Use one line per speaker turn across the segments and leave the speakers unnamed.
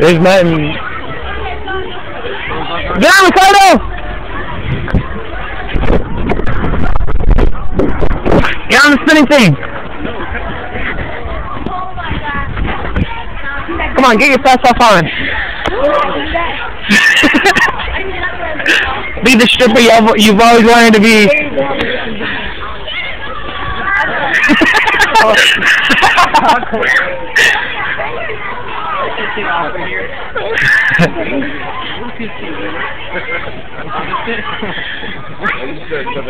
There's nothing. Get on, Ricardo! Get on the spinning thing! Come on, get your fast off on. be the stripper you've, you've always wanted to be.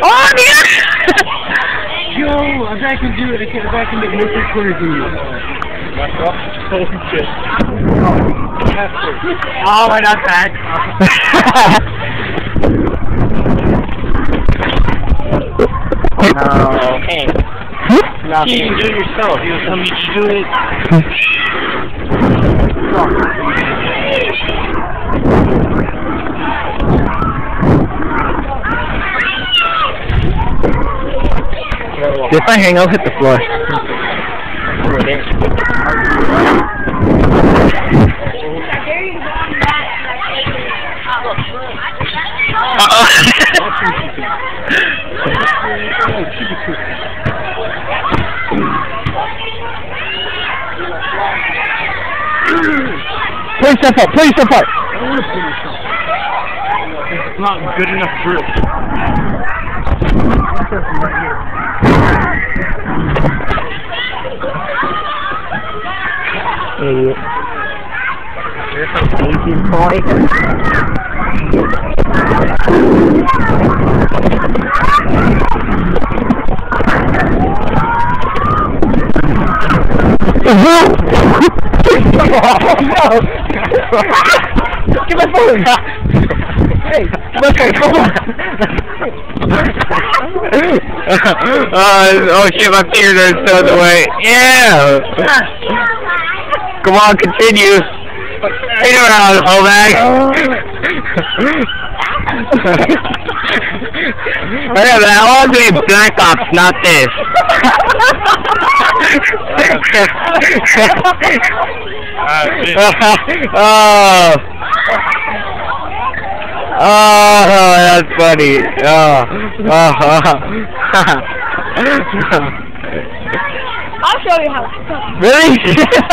oh, yeah!
Yo, if I can do it, I can, I can make no three quarters in you. Holy shit.
Oh, my not
No.
Hey.
No. You can do it yourself. You'll tell me to do it.
If I hang, I'll hit the floor. Play yourself up, play yourself up.
It's not good enough grip.
Idiot. You're some Asian boy. Get my phone! Hey, my phone, uh, oh shit, my still in the way. Yeah! Come on, continue. How you doing out, whole bag? I know that. I want to be Black Ops, not this. Oh. Oh, that's funny. Oh. Oh.
I'll show you how.
really?